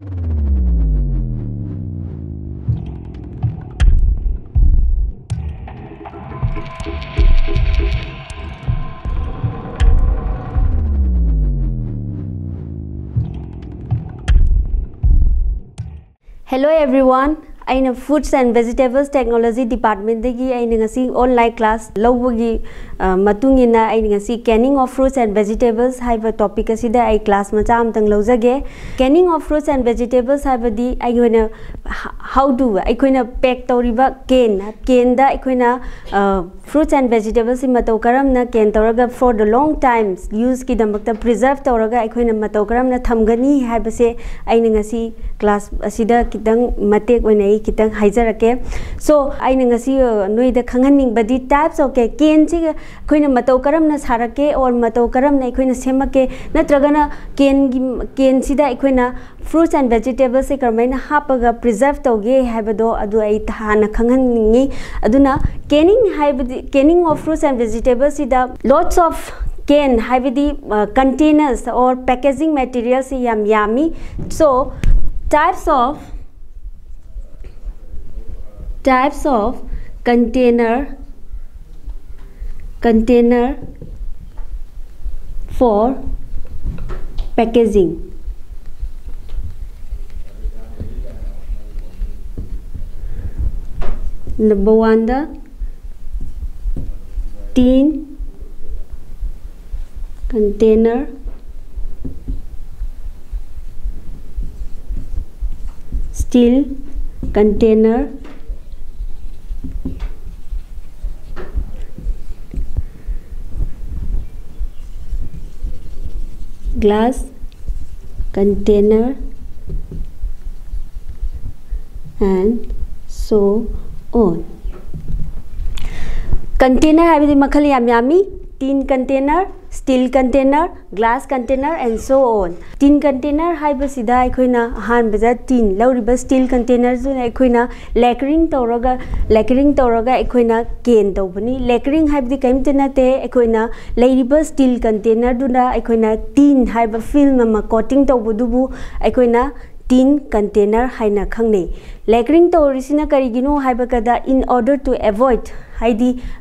Hello everyone, अगर foods and vegetables technology डिपार्टमेंटी online class लगी canning of fruits and vegetables topic class मचा लौजगे canning of fruits and vegetables है how do अखोना pack तौरब कें कें फ्रूट्स एंड वेजिटेबल्स मौ करम कें तौर for the long time use की दमक प्रिजर्व तौर मौ करम थमगनी क्लास अद कितना खीत हाजरक सो अग नई खाद टाइप्स ओके कें से अखन करम सा और करम सेमके नगना कें कें फ्रूट्स एंड वेजिटेबल से कम हापग पिजर्व तौगे हैबद अं खी canning of fruits and vegetable से लॉट्स ऑफ़ कें है कंटेनर्स और पेकेजिंग मेटेरियल से so types of types of container container for packaging. Number one the tin container. Steel container glass container and so on container है मखल याम यामी तीन container steel container, glass container, and so on. Tin container, hyper sida, equina, han beza tin, lauriba steel containers, equina, lacquering toroga, lacquering toroga, equina, cane topony, lacquering hyper the camtena te, equina, ladyba steel container, duna, equina, tin, hyper film, a coating topodubu, equina. Tin container hai na khang ne. Lacquering to original karigino hai in order to avoid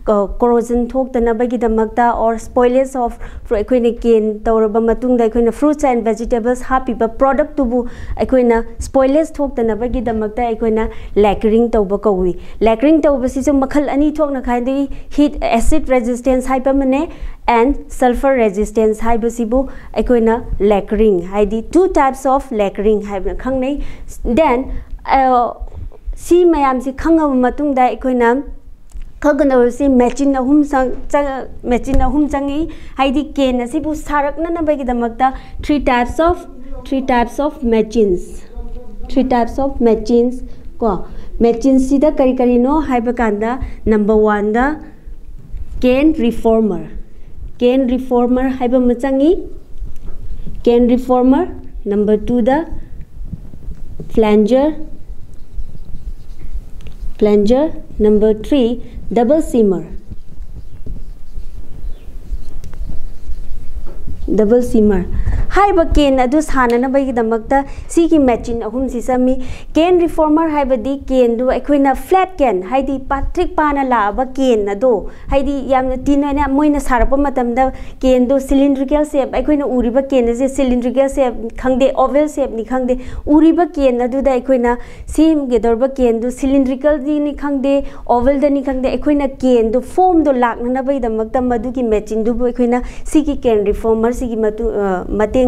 corrosion थोदनगम और spoilage of can तौरबा fruits and vegetables हापीब प्रोडक्टू spoilage थोदनगमकरिंग तब कौी lacquering मखल अनी थोक खाई हिट एसीड रेजिस्टेंस है and sulphur resistance lacquering two types of lacquering खाने दें मैम से खाब खगनवरसे मैचिन अहम संग मैचिन अहम चंगी हाइदी केन असिबु सारकननबगिदमकता three types of three types of machines three types of machines को मैचिन्स सिदा करी करी नो नंबर वन दा केन रिफॉर्मर केन रिफॉर्मर है चंगी केन reformer number two the flanger flanger number 3 double simmer double हाइब केन अदु साननबगीदमक्ता सीगी मैचिन अहुम सि केन रिफॉर्मर है केन दु फ्लैट केन है पाथ्रिक पाना लाब केन अदो हाइदी यामन तिनना मोइना सारप मतमदा केन दो सिलिंड्रिकल सेप अखोन उब केन से सिलिंड्रिकल सेप खे ओवल सेप नि खंगदे उरिब केन अदुदा अखोइना केन दु सिलिंड्रिकल खादे नि खंगदे ओवल द नि खंगदे केन दु फोम दो लाकनबगीदमक्ता की मेचिन दु केन रिफॉर्मर से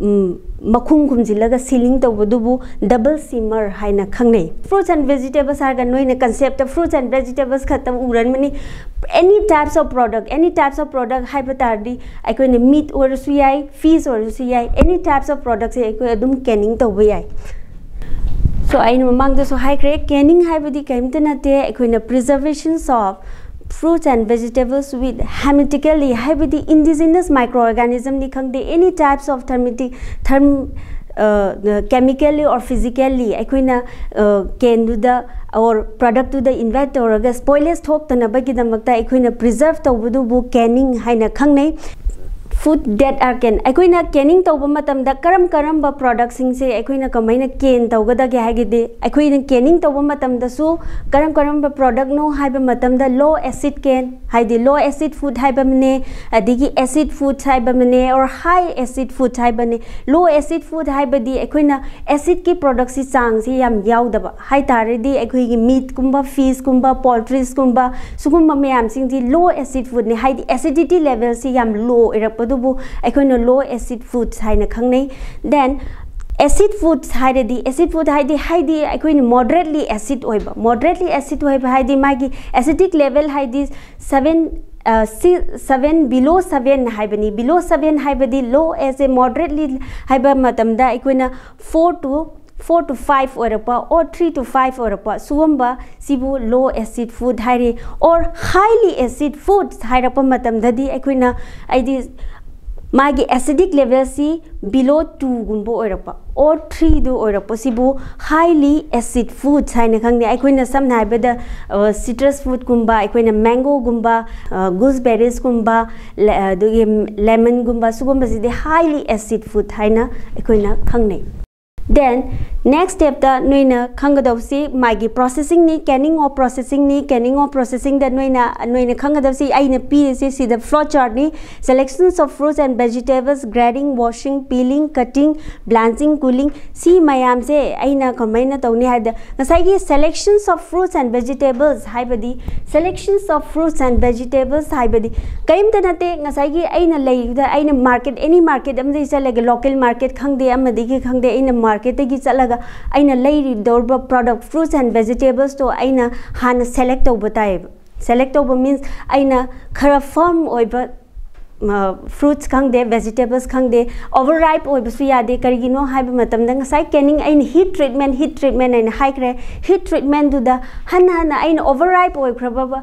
मखुम खुमजिलगा सीलिंग तौबदुबु डबल सीमर हाइना खंगनै फ्रूट्स एंड वेजिटेबल्स हारगा नोइना कंसेप्ट फ्रूट्स एंड वेजिटेबल्स खतम उरनमनी any types of product any types of product हाइबा तारदी अखोइना मीट ओरसु याय fish any types of product से अदुम कैनिंग तौबा याय सो आई ममांग दसो हाइक्रे कैनिंग हाइबदी कैमते नते अखोइना preservation of fruits and vegetables with hermetically haibidi indigenous microorganism ni khangde any types of thermetic therm chemically or physically ꯑꯩꯈꯣꯏꯅ ꯀꯦꯟꯗꯨꯗ or productꯨꯗ invite ꯇꯧꯔꯒ spoilage ꯊꯣꯛꯇꯅꯕꯒꯤꯗꯃꯛꯇ ꯑꯩꯈꯣꯏꯅ preserve ꯇꯧꯕꯗꯨꯕꯨ canning ꯍꯥꯏꯅ ꯈꯪꯅꯩ food that are can ꯑꯩꯈꯣꯏꯅ canning ꯇꯧꯕ ꯃꯇꯝꯗ ꯀꯔꯝ ꯀꯔꯝꯕ ꯄ꯭ꯔꯣꯗꯛꯁꯤꯡꯁꯦ ꯑꯩꯈꯣꯏꯅ ꯀꯃꯥꯏꯅ ꯀꯦꯟ ꯇꯧꯒꯗꯒꯦ ꯍꯥꯏꯒꯗꯤ ꯑꯩꯈꯣꯏꯅ canning ꯇꯧꯕ ꯃꯇꯝꯗꯁꯨ ꯀꯔꯝ ꯀꯔꯝꯕ ꯄ꯭ꯔꯣꯗꯛꯅꯣ ꯍꯥꯏꯕ ꯃꯇꯝꯗ low acid can ꯍꯥꯏꯗꯤ low acid food ꯍꯥꯏꯕ ꯑꯃꯅꯦ ꯑꯗꯒꯤ acid food ꯍꯥꯏꯕ ꯑꯃꯅꯦ or high acid food ꯍꯥꯏꯕꯅꯦ low acid food ꯍꯥꯏꯕꯗꯤ ꯑꯩꯈꯣꯏꯅ acidꯀꯤ ꯄ꯭ꯔꯣꯗꯛꯁꯤ ꯆꯥꯡꯁꯤ ꯌꯥꯝ ꯌꯥꯎꯗꯕ ꯍꯥꯏꯇꯥꯔꯗꯤ ꯑꯩꯈꯣꯏꯒꯤ ꯃꯤꯠꯀꯨꯝꯕ ꯐꯤꯁꯀꯨꯝꯕ ꯄꯣꯜꯇ꯭ꯔꯤꯁꯀꯨꯝꯕ ꯁꯤꯒꯨꯝꯕ ꯃꯌꯥꯝꯁꯤꯡꯁꯤ low acid foodꯅꯤ ꯍꯥꯏꯗꯤ acidity levelꯁꯤ ꯌꯥꯝ low ꯑꯣꯏꯔꯛꯄꯗ लो एसिड फूड्स है खाने दें एसिड फूड्स है एसिड फ़ूड है मॉडरेटली एसीड हो मॉडरेटली एसिड हो एसिडिक लेवल है सेवेन सेवेन बिलो सेवेन है बिलो सेवेन है लो एस ए मॉडरेटली है four two four two five हो थ्री टू फाइव हो सूब लो एसीड फ़ूड है और हाईली एसिड फूड्स है मागी एसिडिक लेवल से बिलो टू गुब और थ्री दुरपसीबू हाईली एसिड फ़ूड है खाने अखोना सामने सिट्रस फ़ूड गुब अखोना मैंगो गुब गुसबेरीज गुब लेमन गुब सुगम हाईली एसिड फ़ूड है अखोना खंगे then next step da noina khangadawsi magi processing ni canning or processing ni canning or processing da noina noina khangadawsi aina p se si the flow chart ni selections of fruits and vegetables grading washing peeling cutting blanching cooling si mayam se aina kamaina tawni hada ngasai gi selections of fruits and vegetables haibadi selections of fruits and vegetables haibadi kaim ta nate ngasai gi aina lei da aina market any market am dei chalega local market khangde am amadi gi khangde aina चलगा अना लेरब product fruits and vegetables तो अना हाँ select तब ताए select तब अना खर फर्म फ्रूट्स खादे वेजिटेबल्स खादे ओवर राइप यादे कहींनो है canning heat treatment heat treatment heat treatment हन हन ओवर राइप होख्रब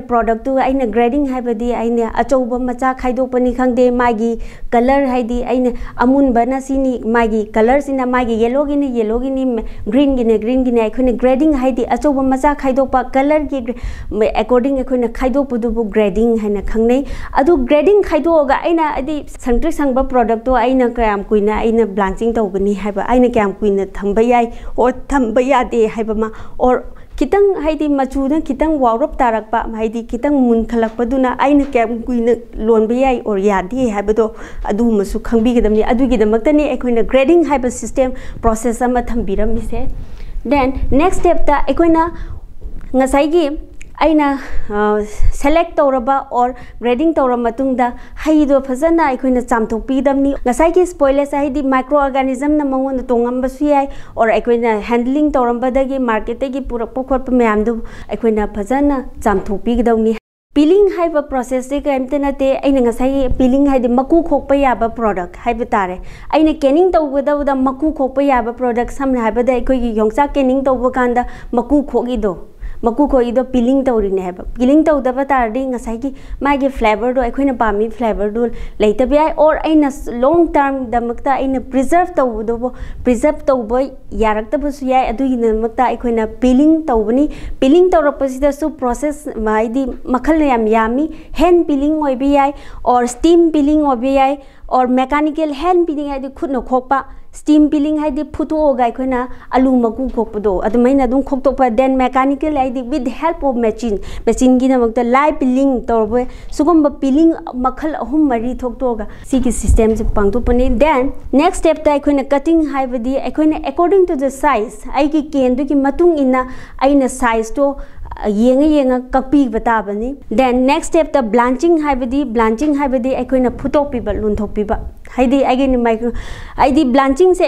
प्रोडक्ट अगर ग्रेडिंग है अचौब मचा खादोपनी खादे मागी कलर है अमुनबना मागी कलर से मागी येलोगी येलोगी ग्रीन गिने ग्रीन गिने अखोना ग्रेडिंग है अचौब मचा खादोप कलर की अकॉर्डिंग अखोना खादोपदुबु ग्रेडिंग है खाने अदु ग्रेडिंग खादोगा अना अदी संट्रिक संग कुना है कुना है और खितंग हाइदी मचूना खितंग वाउरप तारकपा हाइदी खितंग मुनखलकपदुना आइना कैम कुइना लोनबे याई और यादी हाइबदो अदु मसु खंबिगदमनि अदुगिदमक्तनि एकोइना ग्रेडिंग हाइब सेलेक्ट तौरब और ग्रेडिंग तौर फजन अखोना चामथोपीदबनी की स्पोइलेस है माइक्रो ऑर्गेनिज्म मगोन याय और हैंडलिंग तौरबदगी मार्केट पुरप खोप मैम फजन चामथोपीगदवनी पीलिंग है प्रोसेस कमते पीलिंग है मकू खोप प्रोडक्ट है तारे अगर कैनिंग तौगद मकू खोप प्रोडक्ट सामने योंचा कैनिंग तब कान मकू तौरीने है पीलिंग तौदब तारदी ngसाई मागी फ्लेवर दो अखोइना पामी फ्लेवर याय और लॉन्ग टर्म प्रिजर्व तौबदो प्रिजर्व तौब दमकता अखोइना पीलिंग तौबनी पीलिंग तौरपसिदसु प्रोसेस मखल हैंड पीलिंग और स्टीम पीलिंग और मैकेनिकल हैंड पीलिंग खुद खोपा स्टीम पीलिंग है फुटोगा अखोना आलू मकू खोपदो अदुमैना दुम खोपतोप देन मैकेनिकल है with help of machine machine की नमक लाई पीलिंग तौरबे सुगम मखल अहुम मरी थोक्तोगा सिस्टम से पांगतोपने देन नेक्स्ट स्टेप ता कटिंग अखोना अकॉर्डिंग टू द साइज़ की साइज़ तो येंग येंग कपी बताबनी then next step the blanching blanching फुटोपीबा micro आइदी ब्लांचिंग से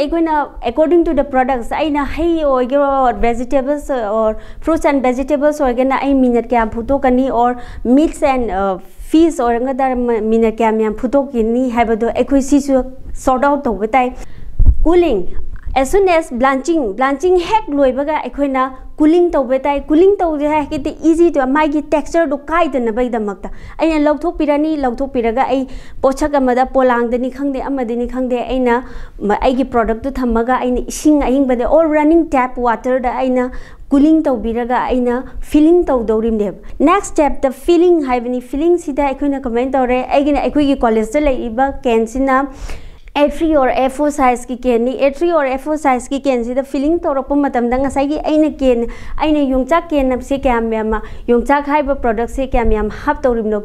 अकॉर्डिंग टू द प्रोडक्ट्स हई ओइगेरो और वेजिटेबल्स और फ्रूट्स एंड वेजिटेबल्स मिनट क्या फुटो कनी और मीट्स एंड फ़ीस और मिनट क्या मैम फुटो किनी हाइबदो अखोइ सिसु सॉर्ट आउट तौबा ताई cooling soon as blanching blanching hek loibaga aikoina te easy to mai gi texture do kai de na bai da makta aina lawthok pirani lawthok piraga ai pochak amada polang de ni khangde amade ni khangde aina ai gi product to thamaga aina ising aing bade all running tap water da aina cooling tawbiraga aina filling tawdorim de next step A three और एफ़ ओ size की can एट्री और एफओ size की कैनसीद filling तौरपाई can योचा कैन से क्या मैम योचा है से क्या मैम हाब तौरीबनो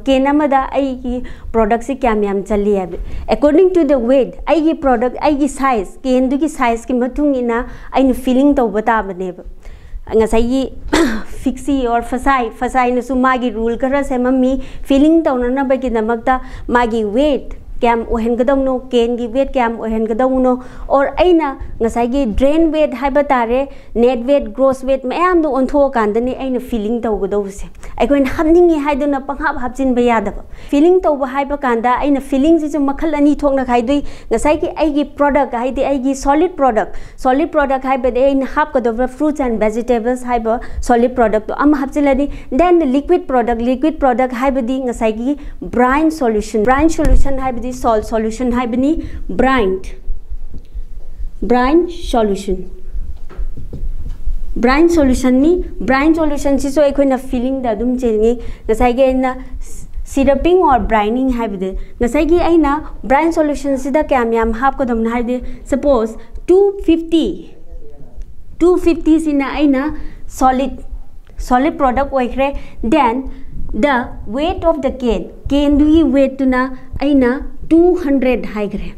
पोडक् क्या मैम चल अकॉर्डिंग टू द वेट आई प्रोडक्ट साइज़ कैन की साइज़ की मतनी फिलिंग तब ताबने फिक्सी और फसाई फसाई फसाइन रूल खर सेम फिलिंग तौनाब की मांग वेट क्या ओहनगदौनो केन की वेट क्या ओहनगदौनो और अना ड्रेन वेट है तारे net weight gross weight ma'am ओंथोकानी अगर फीलिंग तौगदौसे अखोन हापनी है पंहाप हापचिन यादव फीलिंग तब है अगर फीलिंग से मखल अनी खाई गसाई प्रोडक्ट है सॉलिड प्रोडक्ट सॉलिड प्रोडक्ट है हापकदब फ्रूट्स एंड वेजिटेबल्स है solid product हापचिलनी then liquid product liquid product है ब्राइन सोल्यूशन ब्राइन सोल्यूशन है सॉल सॉल्यूशन है बनी Bryant brine solution brine solution brine solution से एक फीलिंग दुम चेंगे सिरपिंग और ब्राइनिंग है ब्राइन सॉल्यूशन से क्या मैम हाबकदमन है suppose two fifty two fifty से अगर सॉलिड प्रोडक्ट होख्रे दें the weight of the can can दुगी weight तुना टू हंड्रेड हाई ग्रे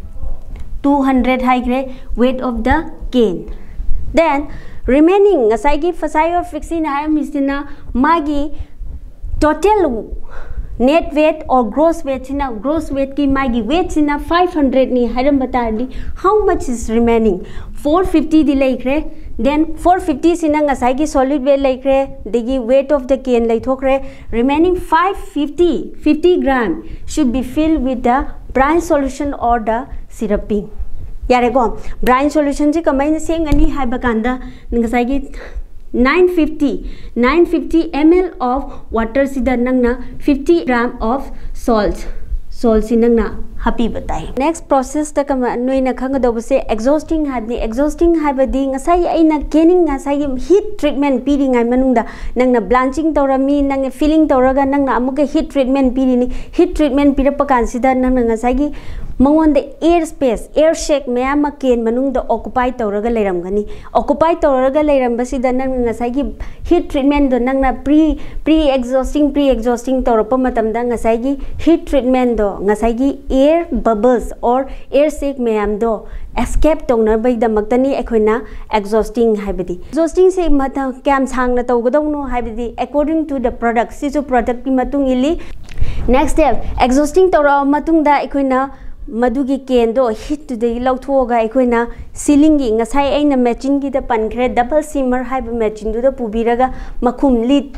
टू हंड्रेड हाई grey weight of the can then remaining फसाई फिक्सिंग हाईना मागी टोटल नेट वेट और ग्रोस वेट ग्रोस वेट की मागी वेट फाइव हंड्रेड नहीं हाई बता how much is remaining four fifty दी लेकर देन फोर फिफ्टी से सोलिड वेट लेकरे वेट ऑफ़ द केन लेखर remaining five fifty fifty gram should be fill with the brine solution और द सिरपिंग यारेको brine solution से कम से nine fifty nine fifty M L of water से नंगना fifty gram of salt salt से नंगना। nangna happy batai next process ta kama noi na khang do se exhausting ha ni exhausting ha ba di ngasai ai na kening ngasai heat treatment pi ri ngai manung da nang na blanching tora mi nang filling tora ga nang na amuka heat treatment pi ri ni heat treatment pi ra pa kan si da nang na ngasai gi ꯃꯉꯣꯟꯗ air space air ꯁꯦꯛ ꯃꯌꯥꯝ ꯑꯃ ꯀꯦꯟ ꯃꯅꯨꯡꯗ ꯑꯣꯀꯨꯄꯥꯏ ꯇꯧꯔꯒ ꯂꯩꯔꯝꯒꯅꯤ ꯑꯣꯀꯨꯄꯥꯏ ꯇꯧꯔꯒ ꯂꯩꯔꯝꯕꯁꯤꯗ ꯅꯪꯅ ꯉꯁꯥꯏꯒꯤ ꯍꯤꯠ ꯇ꯭ꯔꯤꯠꯃꯦꯟꯗꯣ ꯅꯪꯅ ꯄ꯭ꯔꯤ ꯄ꯭ꯔꯤ ꯑꯦꯛꯖꯣꯁꯇꯤꯡ ꯄ꯭ꯔꯤ ꯑꯦꯛꯖꯣꯁꯇꯤꯡ ꯇꯧꯔꯛꯄ ꯃꯇꯝꯗ ꯉꯁꯥꯏꯒꯤ ꯍꯤꯠ ꯇ꯭ꯔꯤꯠꯃꯦꯟꯗꯣ ꯉꯁꯥꯏꯒꯤ air bubbles और एयर सेक मैम दो एस्केप तौनबीदना एक्जोस्टिंग एक्जोस्टिंग से क्या सा तौदनो अकॉर्डिंग टू द प्रोडक्ट से प्रोडक्ट की मतंग नेक्स्ट स्टेप एक्जोस्टिंग तौरना मधुकी केंदो हिट लौथोगना सिलिंग मेचिन पनख्रे डबल सिमर है मेचिन पुबीर मखूम lit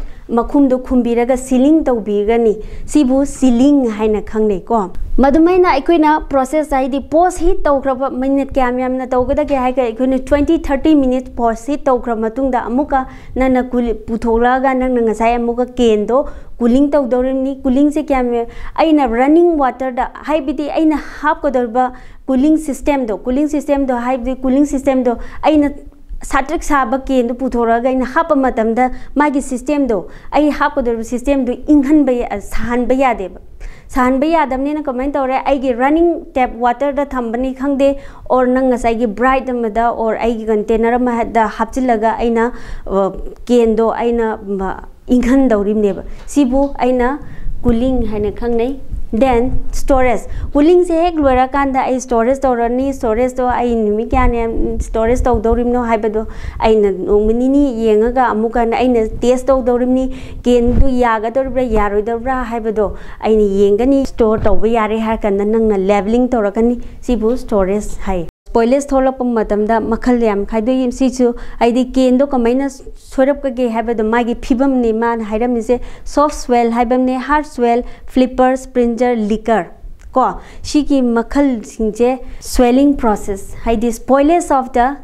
sealing haina khangne ko madumai aikoina process ai di post heat tawkra minute kyam yam na tawgada ke hai ka aikoina 20 30 minutes post heat tawkra matung da amuka nana kul puthora ga nang ngasai amuka kendo cooling tawdorni cooling se kyam aina running water da hai bidi aina hap ko dorba cooling system do cooling system do hai bidi cooling system do aina साट्रिक साब can पुथोरगा इन हाप मतमदा मागी system दो आई सात्रिक साबकेंदोरगैन हाप मतलब माँ की सिस्टेमदो हापदर सिस्टेमद इंघन सहनब यादेब सहनब यादबने कमें तौर आई रनिंग टैप वाटर थम्बनी खादे और नाई ब्राइट और कंटेनर में हापचल केंदो इंघन दौरीनेब सिंह कुलिंग है खाने देन स्टोरेज पुलिंग से हेक लोरकान आई स्टोरेज तौरनी स्टोरेज तो आई नुमी क्या स्टोरेज तौदौरीमनो हाइबदो अइना नोंमनिनी येंगागा अमुका अइना टेस्ट तौदौरीमनी केन दु यागदौरब्रा यारोइदौरब्रा स्टोर तब यारे हार कन नंगना लेबलिंग तौरकनी स्टोरेज हाइ si chu aidi ken do kamaina sorap ka ge haba do magi phibam ni man hairam ni se soft swell haibam ne hard swell flipper springer liquor ko shi ki makhal sing je swelling process haidi spoilage of the